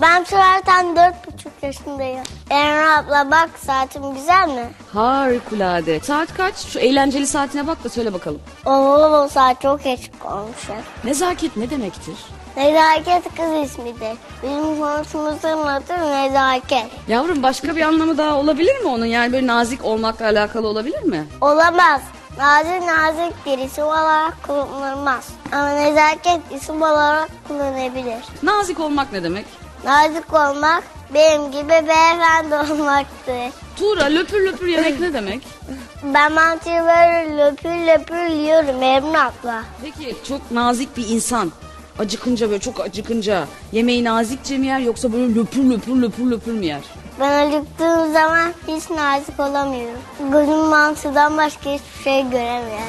Ben zaten dört buçuk yaşındayım. Emre abla bak saatim güzel mi? Harikulade. Saat kaç? Şu eğlenceli saatine bak da söyle bakalım. Oo saat çok geç olmuş. Nezaket ne demektir? Nezaket kız ismidir. Bizim konuşmamızın adı nezaket. Yavrum başka bir anlamı daha olabilir mi onun? Yani böyle nazik olmakla alakalı olabilir mi? Olamaz. Nazik nazik bir isim olarak kullanılmaz. Ama nezaket isim olarak kullanılabilir. Nazik olmak ne demek? Nazik olmak benim gibi beyefendi olmaktır. Tuğra löpür löpür yemek ne demek? Ben mantıyı böyle löpür löpür yiyorum Emre abla. Peki çok nazik bir insan. Acıkınca böyle çok acıkınca yemeği nazikçe mi yer yoksa böyle löpür löpür löpür löpür mü yer? Ben acıktığım zaman hiç nazik olamıyorum. Gözüm mantıdan başka hiçbir şey göremiyor.